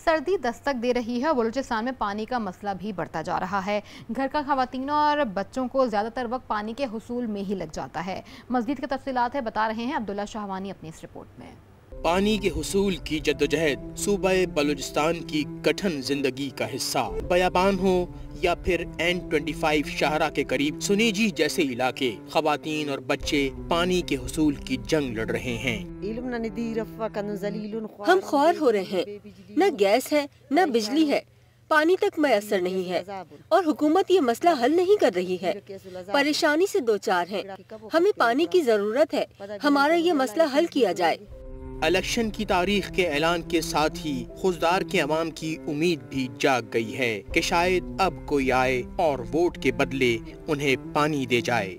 सर्दी दस्तक दे रही है और बलूचिस्तान में पानी का मसला भी बढ़ता जा रहा है। घर का खातनों और बच्चों को ज़्यादातर वक्त पानी के हसूल में ही लग जाता है। मस्जिद की तफसीत है, बता रहे हैं अब्दुल्ला शाहवानी अपनी इस रिपोर्ट में। पानी के हसूल की जद्दोजहद, सूबे बलूचिस्तान की कठिन ज़िंदगी का हिस्सा। बयाबान हो या फिर एन ट्वेंटी फाइव शाहरा के करीब सुनीजी जैसे इलाके खातन और बच्चे पानी के हसूल की जंग लड़ रहे हैं। हम ख्वार हो रहे हैं। न गैस है न बिजली है। पानी तक मैसर नहीं है और हुकूमत ये मसला हल नहीं कर रही है। परेशानी से दो चार है। हमें पानी की ज़रूरत है। हमारा ये मसला हल किया जाए। इलेक्शन की तारीख के ऐलान के साथ ही खुजदार के अवाम की उम्मीद भी जाग गई है कि शायद अब कोई आए और वोट के बदले उन्हें पानी दे जाए।